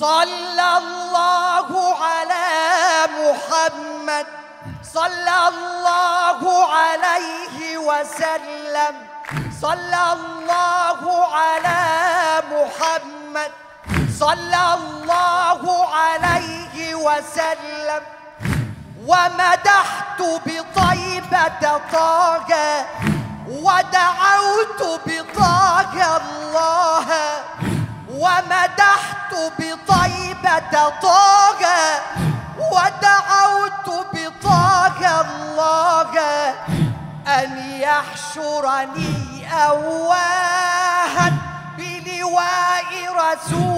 صلى الله على محمد. صلى الله عليه وسلم. صلى الله على محمد. صلى الله عليه وسلم. ومدحت بطيبة طه ودعوت بطه ومدحت بطيبة طه ودعوت بطه الله أن يحشرني أواها بلواء رسول